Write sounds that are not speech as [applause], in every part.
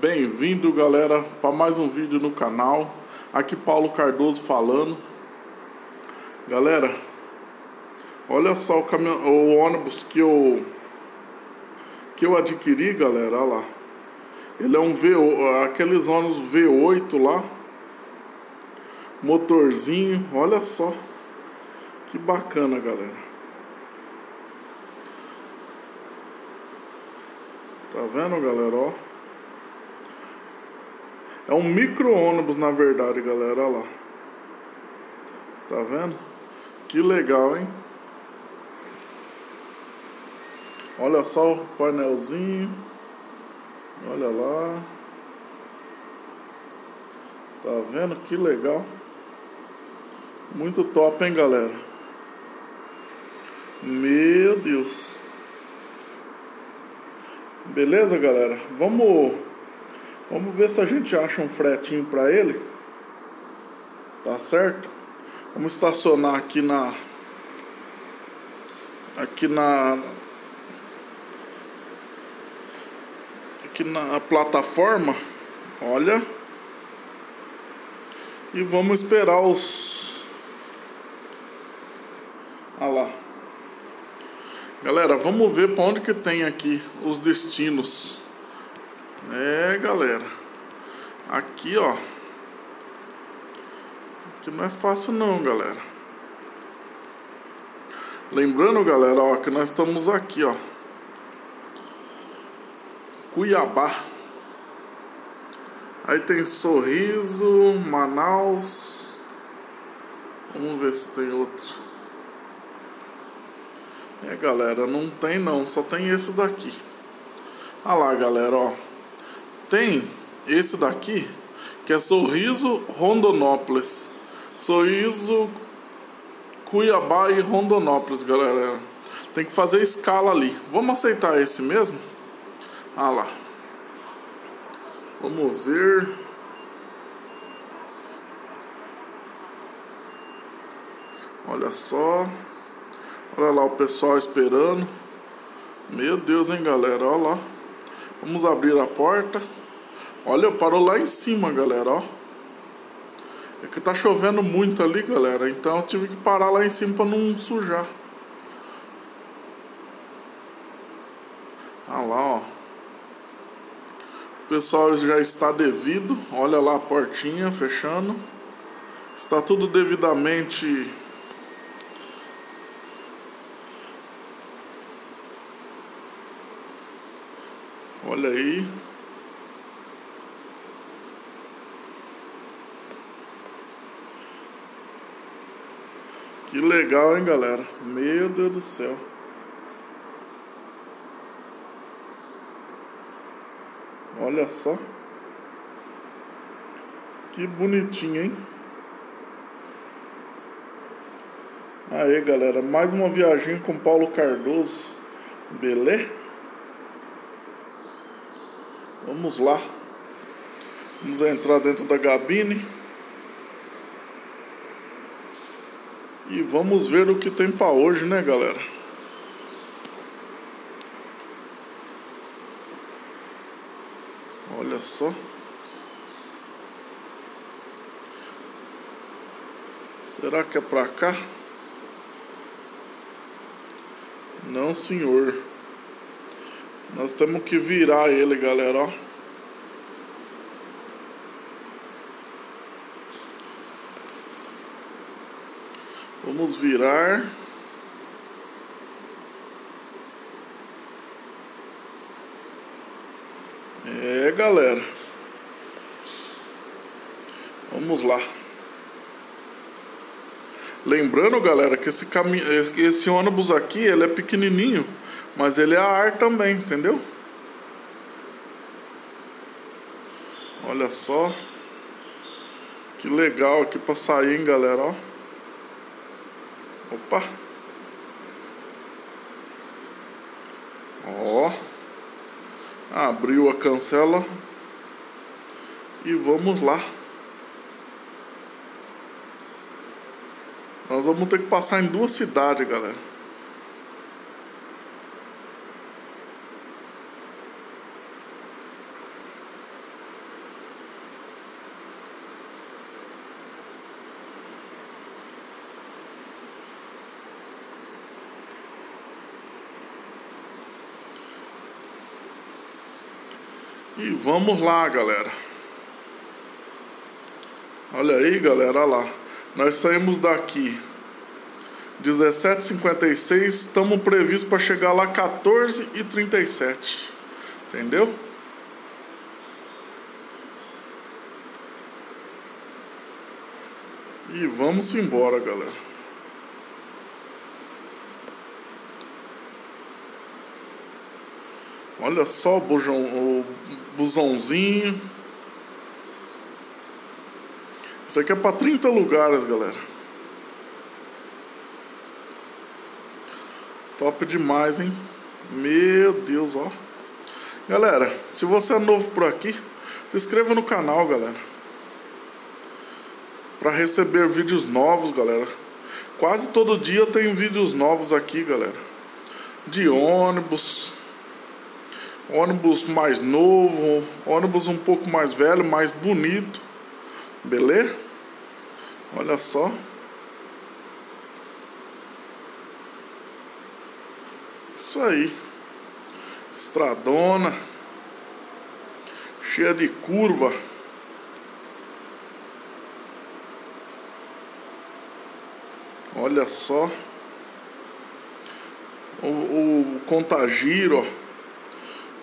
Bem-vindo, galera, para mais um vídeo no canal. Aqui Paulo Cardoso falando. Galera, olha só o, caminhão, o ônibus que eu que eu adquiri, galera, olha lá. Ele é um V, aqueles ônibus V8 lá. Motorzinho, olha só. Que bacana, galera. Tá vendo, galera, ó? É um micro-ônibus, na verdade, galera. Olha lá. Tá vendo? Que legal, hein? Olha só o painelzinho. Olha lá. Tá vendo? Que legal. Muito top, hein, galera? Meu Deus. Beleza, galera? Vamos Vamos ver se a gente acha um fretinho para ele. Tá certo? Vamos estacionar aqui na aqui na aqui na plataforma. Olha. E vamos esperar os Olha lá. Galera, vamos ver para onde que tem aqui os destinos. É, galera. Aqui, ó. Aqui não é fácil não, galera. Lembrando, galera, ó, que nós estamos aqui, ó. Cuiabá. Aí tem Sorriso, Manaus. Vamos ver se tem outro. É, galera, não tem não, só tem esse daqui. Olha lá, galera, ó. Tem esse daqui, que é Sorriso Rondonópolis. Sorriso Cuiabá e Rondonópolis, galera. Tem que fazer escala ali. Vamos aceitar esse mesmo? Ah lá. Vamos ver. Olha só. Olha lá o pessoal esperando. Meu Deus, hein, galera. Olha lá. Vamos abrir a porta. Olha, parou lá em cima, galera, ó. É que tá chovendo muito ali, galera. Então eu tive que parar lá em cima para não sujar. Ah lá, ó. O pessoal já está devido. Olha lá a portinha fechando. Está tudo devidamente Olha aí. Que legal, hein, galera? Meu Deus do céu. Olha só. Que bonitinho, hein? Aí, galera, mais uma viagem com Paulo Cardoso. Beleza? Vamos lá. Vamos entrar dentro da gabine. E vamos ver o que tem para hoje, né, galera? Olha só. Será que é para cá? Não, senhor. Nós temos que virar ele, galera, ó. Vamos virar. É, galera. Vamos lá. Lembrando, galera, que esse, cami esse ônibus aqui, ele é pequenininho. Mas ele é ar também, entendeu? Olha só. Que legal aqui pra sair, hein, galera, ó. Opa. Ó. Abriu a cancela. E vamos lá. Nós vamos ter que passar em duas cidades, galera. E vamos lá, galera. Olha aí, galera, olha lá. Nós saímos daqui 17h56, estamos previstos para chegar lá 14h37. Entendeu? E vamos embora, galera. Olha só o, bujão, o busãozinho. Isso aqui é para 30 lugares, galera. Top demais, hein? Meu Deus, ó. Galera, se você é novo por aqui, se inscreva no canal, galera. Para receber vídeos novos, galera. Quase todo dia tem vídeos novos aqui, galera. De ônibus, ônibus mais novo, ônibus um pouco mais velho, mais bonito. Beleza? Olha só. Isso aí. Estradona. Cheia de curva. Olha só. O, o contagiro, ó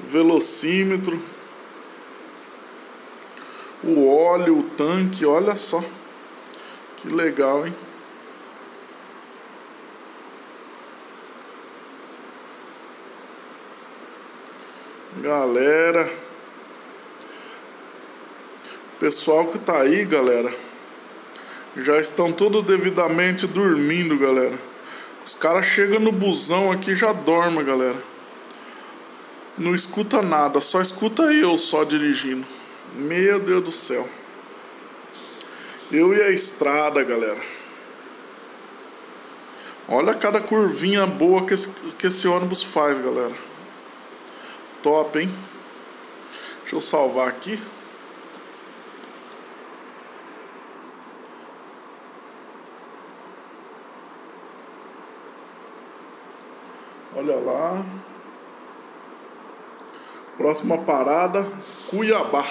velocímetro, o óleo, o tanque, olha só. Que legal, hein? Galera, pessoal que tá aí, galera, já estão todos devidamente dormindo, galera. Os caras chegam no busão aqui já dormem, galera não escuta nada, só escuta eu só dirigindo. Meu Deus do céu. Eu e a estrada, galera. Olha cada curvinha boa que esse, que esse ônibus faz, galera. Top, hein? Deixa eu salvar aqui. Olha lá. Próxima parada, Cuiabá.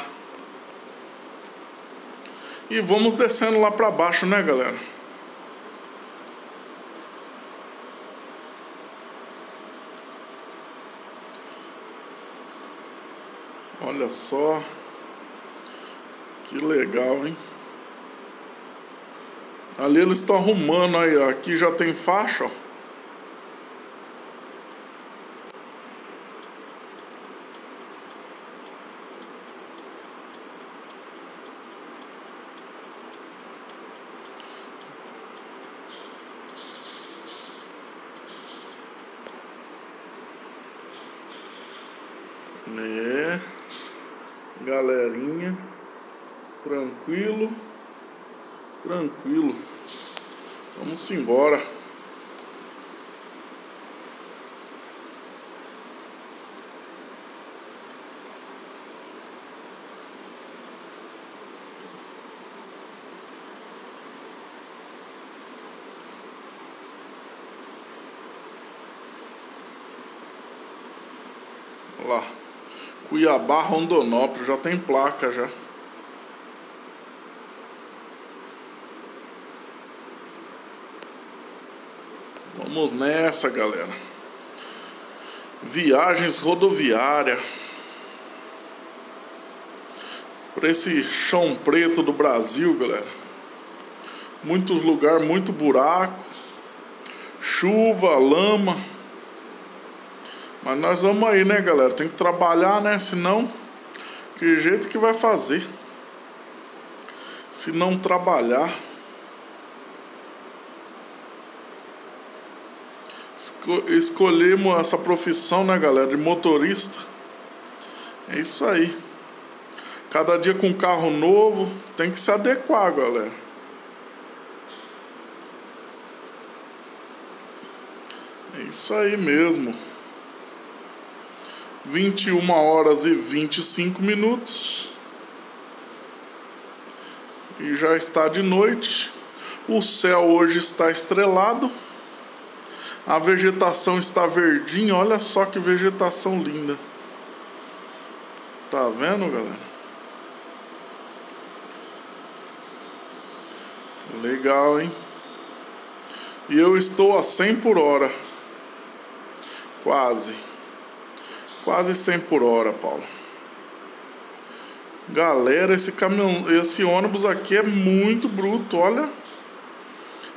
E vamos descendo lá para baixo, né, galera? Olha só. Que legal, hein? Ali eles estão arrumando aí. Aqui já tem faixa, ó. É. Galerinha. Tranquilo. Tranquilo. Vamos embora. lá. Cuiabá, Rondonópolis, já tem placa já. Vamos nessa, galera. Viagens rodoviária. Por esse chão preto do Brasil, galera. Muitos lugares, muito buraco. Chuva, lama. Mas nós vamos aí, né, galera? Tem que trabalhar, né? Senão, que jeito que vai fazer? Se não trabalhar. Escolhemos essa profissão, né, galera? De motorista. É isso aí. Cada dia com um carro novo, tem que se adequar, galera. É isso aí mesmo. 21 horas e 25 minutos. E já está de noite. O céu hoje está estrelado. A vegetação está verdinha. Olha só que vegetação linda. Tá vendo, galera? Legal, hein? E eu estou a 100 por hora. Quase. Quase 100 por hora, Paulo. Galera, esse caminhão, esse ônibus aqui é muito bruto, olha.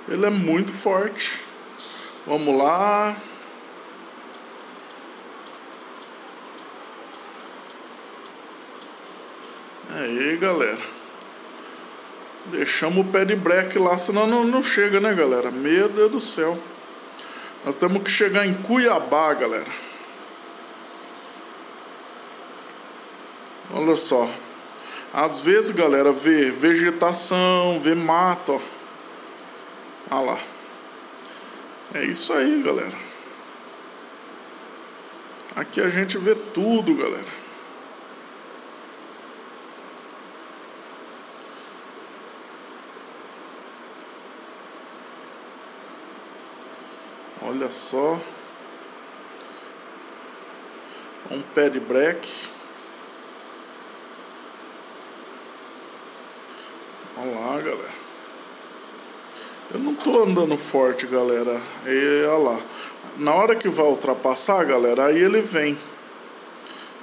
Ele é muito forte. Vamos lá. Aí, galera. Deixamos o pé de breque lá, senão não, não chega, né, galera? Meu Deus do céu. Nós temos que chegar em Cuiabá, galera. Olha só. Às vezes, galera, vê vegetação, vê mato, ó. Olha lá. É isso aí, galera. Aqui a gente vê tudo, galera. Olha só. Um pé de break. Olha lá, galera. Eu não tô andando forte, galera. E olha lá. Na hora que vai ultrapassar, galera, aí ele vem.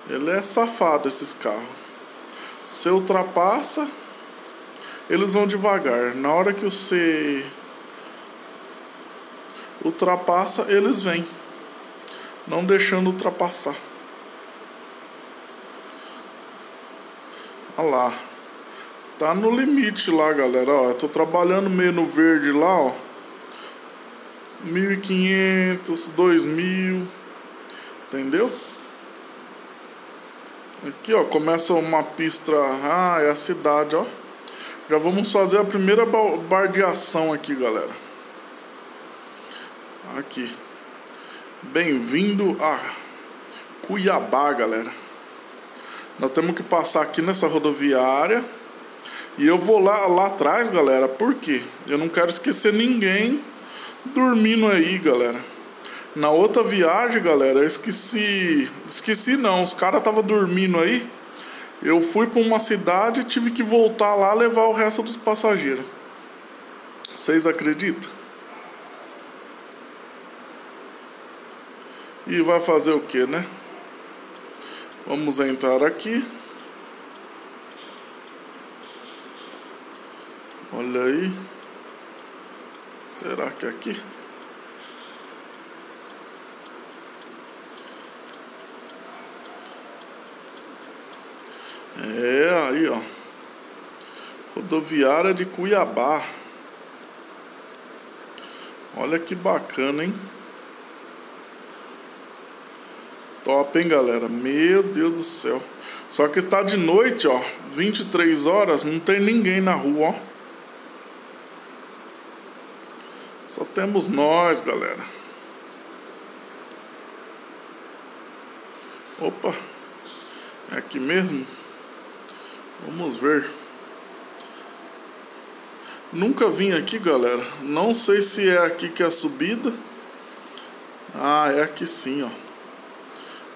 Ele é safado, esses carros. Você ultrapassa, eles vão devagar. Na hora que você ultrapassa, eles vêm, não deixando ultrapassar. Olha lá. Tá no limite lá, galera. Ó, eu tô trabalhando meio no verde lá, ó. 1500, 2000. Entendeu? Aqui, ó, começa uma pista. Ah, é a cidade, ó. Já vamos fazer a primeira bardeação aqui, galera. Aqui. Bem-vindo a Cuiabá, galera. Nós temos que passar aqui nessa rodoviária. E eu vou lá, lá atrás, galera. Por quê? Eu não quero esquecer ninguém dormindo aí, galera. Na outra viagem, galera, eu esqueci. Esqueci não, os caras estavam dormindo aí. Eu fui para uma cidade e tive que voltar lá levar o resto dos passageiros. Vocês acreditam? E vai fazer o que, né? Vamos entrar aqui. Olha aí. Será que é aqui? É, aí ó. Rodoviária de Cuiabá. Olha que bacana, hein? Top, hein, galera? Meu Deus do céu. Só que está de noite, ó. 23 horas, não tem ninguém na rua, ó. Só temos nós, galera. Opa. É aqui mesmo? Vamos ver. Nunca vim aqui, galera. Não sei se é aqui que é a subida. Ah, é aqui sim, ó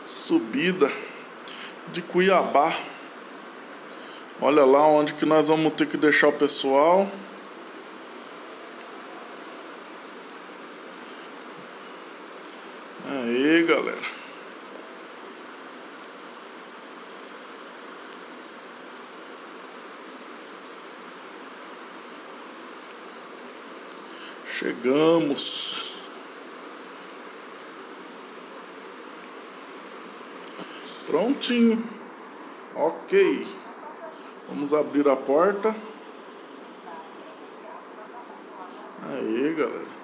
subida de Cuiabá. Olha lá onde que nós vamos ter que deixar o pessoal. Aí, galera. Chegamos. Prontinho. Ok. Vamos abrir a porta. Aí, galera.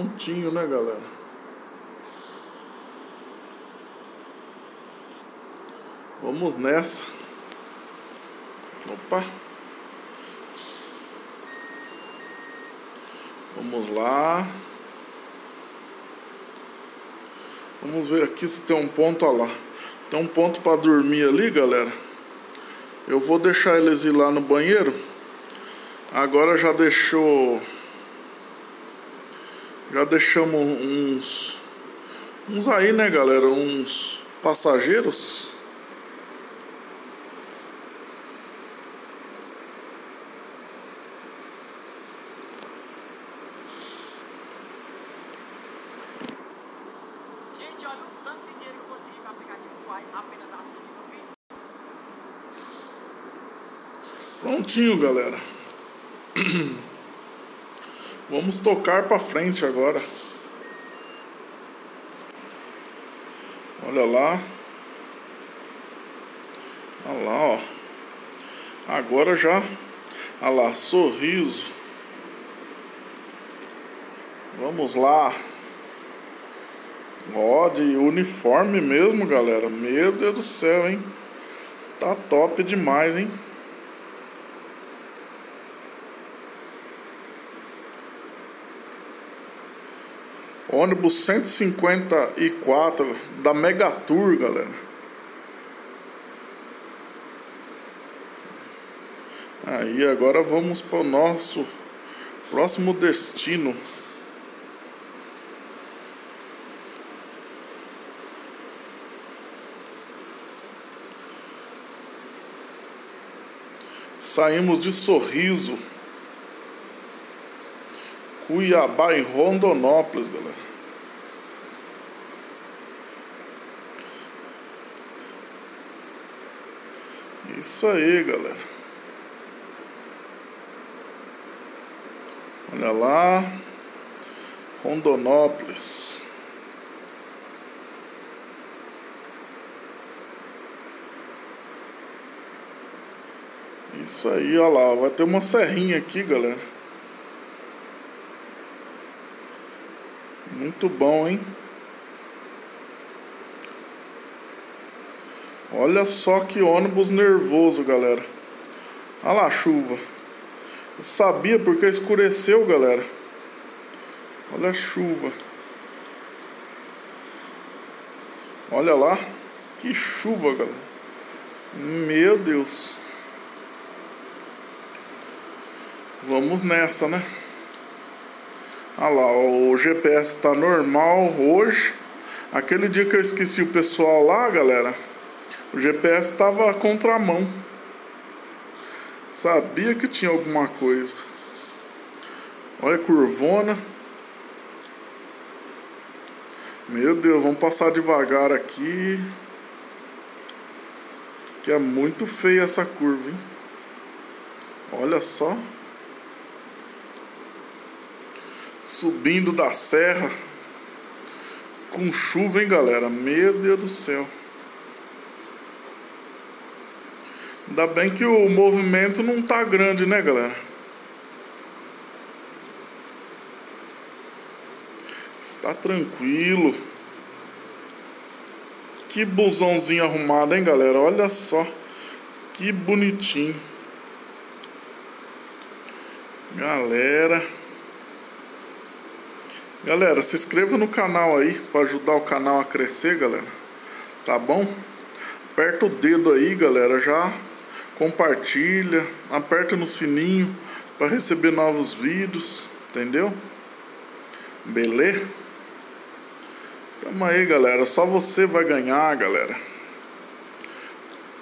Prontinho, né, galera? Vamos nessa. Opa. Vamos lá. Vamos ver aqui se tem um ponto, lá. Tem um ponto para dormir ali, galera. Eu vou deixar eles ir lá no banheiro. Agora já deixou... Já deixamos uns... Uns aí, né, galera? Uns passageiros. Gente, olha o tanto de dinheiro que eu consegui com o aplicativo Uai apenas assistindo vídeos. Prontinho, galera. [clears throat] Vamos tocar pra frente agora. Olha lá. Olha lá, ó. Agora já. Olha lá, sorriso. Vamos lá. Ó, de uniforme mesmo, galera. Meu Deus do céu, hein? Tá top demais, hein? Ônibus 154 da Megatur, galera. Aí agora vamos para o nosso próximo destino. Saímos de Sorriso. Cuiabá em Rondonópolis, galera. Isso aí, galera. Olha lá. Rondonópolis. Isso aí, olha lá. Vai ter uma serrinha aqui, galera. Muito bom, hein? Olha só que ônibus nervoso, galera. Olha lá a chuva. Eu sabia porque escureceu, galera. Olha a chuva. Olha lá. Que chuva, galera. Meu Deus. Vamos nessa, né? Olha lá, o GPS está normal hoje. Aquele dia que eu esqueci o pessoal lá, galera, o GPS estava contramão. Sabia que tinha alguma coisa. Olha a curvona. Meu Deus, vamos passar devagar aqui. Que é muito feia essa curva, hein? Olha só. Subindo da serra. Com chuva, hein, galera? Meu Deus do céu. Ainda bem que o movimento não tá grande, né, galera? Está tranquilo. Que busãozinho arrumado, hein, galera? Olha só. Que bonitinho. Galera. Galera, se inscreva no canal aí para ajudar o canal a crescer, galera. Tá bom? Aperta o dedo aí, galera, já compartilha, aperta no sininho para receber novos vídeos, entendeu? Beleza? Tamo aí, galera. Só você vai ganhar, galera.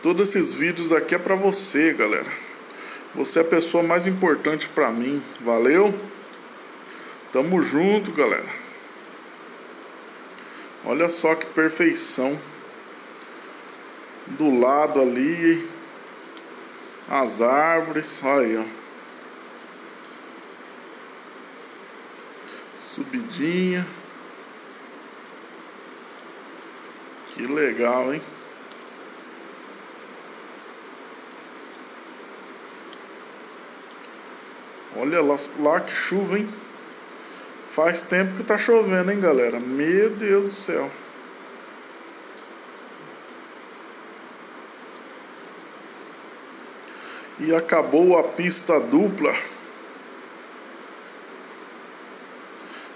Todos esses vídeos aqui é para você, galera. Você é a pessoa mais importante para mim. Valeu? Tamo junto, galera. Olha só que perfeição. Do lado ali, as árvores, aí, ó. Subidinha. Que legal, hein? Olha lá, lá que chuva, hein? Faz tempo que tá chovendo, hein, galera? Meu Deus do céu. E acabou a pista dupla.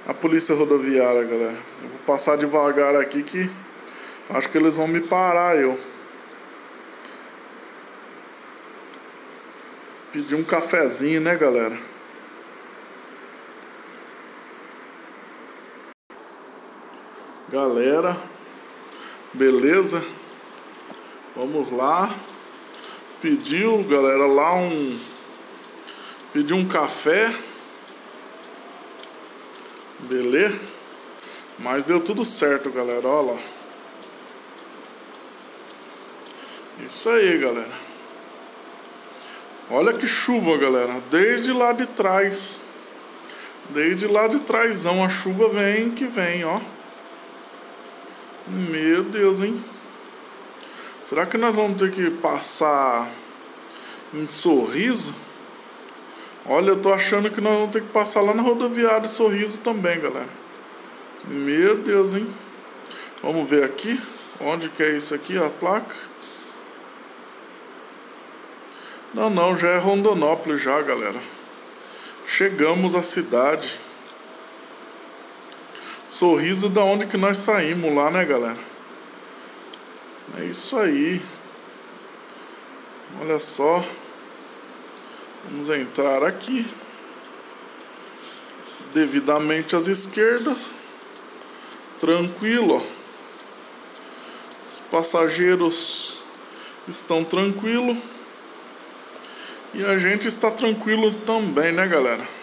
A polícia rodoviária, galera. Eu vou passar devagar aqui que acho que eles vão me parar eu. Pedir um cafezinho, né, galera? Galera, beleza? Vamos lá. Pediu, galera, lá um. Pediu um café. Beleza? Mas deu tudo certo, galera. Olha lá. Isso aí, galera. Olha que chuva, galera. Desde lá de trás. Desde lá de trásão a chuva vem que vem, ó. Meu Deus, hein? Será que nós vamos ter que passar em sorriso? Olha, eu tô achando que nós vamos ter que passar lá na rodoviária Sorriso também, galera. Meu Deus, hein? Vamos ver aqui. Onde que é isso aqui, a placa? Não, não, já é Rondonópolis já, galera. Chegamos à cidade. Sorriso da onde que nós saímos lá, né, galera? É isso aí. Olha só. Vamos entrar aqui. Devidamente às esquerdas. Tranquilo. Os passageiros estão tranquilos. E a gente está tranquilo também, né, galera?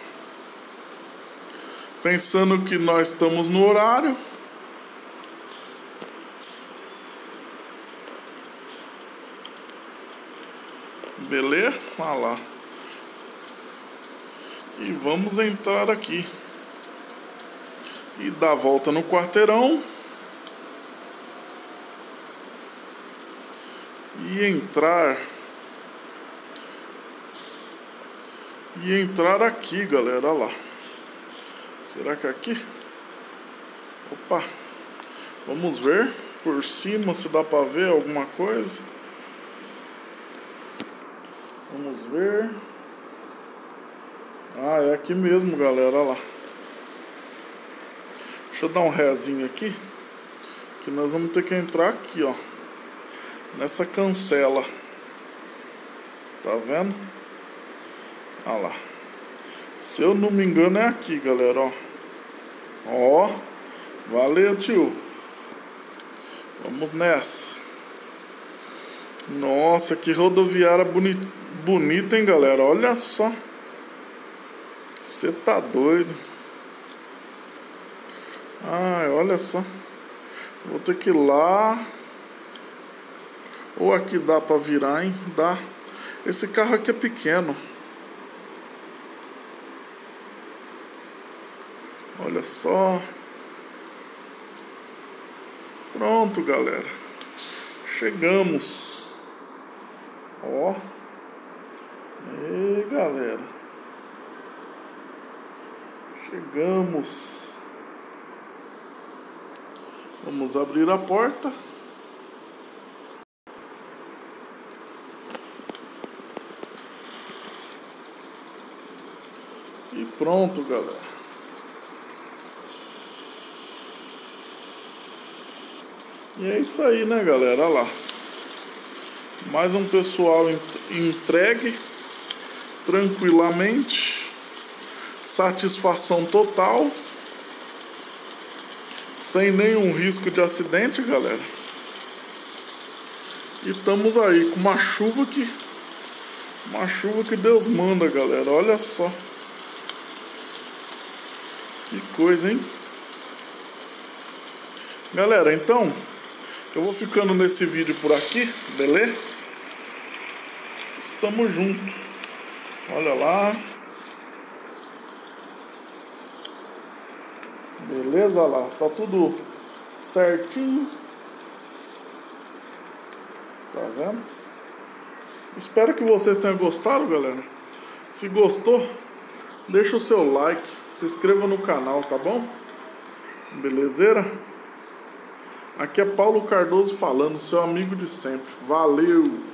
Pensando que nós estamos no horário. Beleza? Olha lá. E vamos entrar aqui. E dar a volta no quarteirão. E entrar e entrar aqui, galera. Olha lá. Será que é aqui? Opa. Vamos ver por cima se dá pra ver alguma coisa. Vamos ver. Ah, é aqui mesmo, galera. Olha lá. Deixa eu dar um rezinho aqui. Que nós vamos ter que entrar aqui, ó. Nessa cancela. Tá vendo? Olha lá. Se eu não me engano é aqui, galera, ó. Ó. Valeu, tio. Vamos nessa. Nossa, que rodoviária boni bonita, hein, galera? Olha só. Você tá doido. Ai, olha só. Vou ter que ir lá. Ou aqui dá pra virar, hein? Dá. Esse carro aqui é pequeno. Olha só. Pronto, galera. Chegamos. Ó. E galera. Chegamos. Vamos abrir a porta. E pronto, galera. E é isso aí, né, galera? Olha lá. Mais um pessoal entregue tranquilamente. Satisfação total. Sem nenhum risco de acidente, galera. E estamos aí com uma chuva que. Uma chuva que Deus manda, galera. Olha só. Que coisa, hein? Galera, então. Eu vou ficando nesse vídeo por aqui, beleza? Estamos juntos. Olha lá. Beleza lá, tá tudo certinho. Tá vendo? Espero que vocês tenham gostado, galera. Se gostou, deixa o seu like, se inscreva no canal, tá bom? Belezeira? Aqui é Paulo Cardoso falando, seu amigo de sempre. Valeu!